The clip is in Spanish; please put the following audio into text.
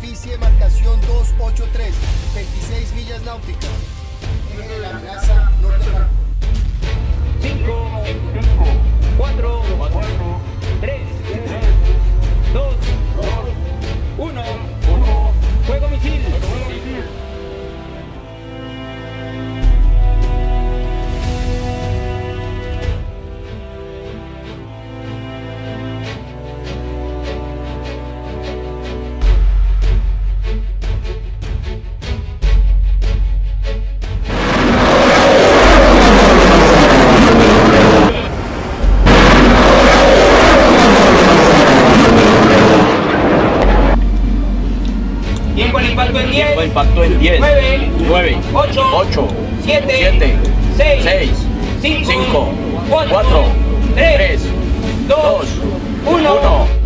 Superficie marcación 283, 26 millas náuticas. impacto en 10. Tiempo impacto en 10. 9. 9. 8. 8. 7. 7 6. 6 5. 4. 2. 1.